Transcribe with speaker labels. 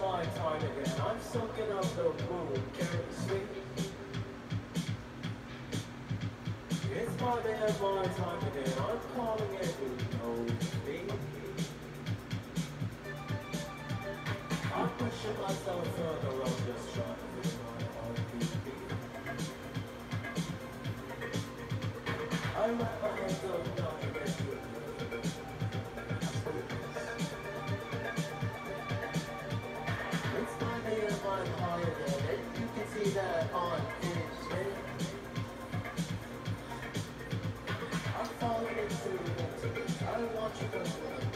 Speaker 1: my time again. I'm soaking up the moon, can't you see? It's my day and my time again. I'm calling it who knows me. I'm pushing myself further on this track with my heartbeat beat. I'm watching us.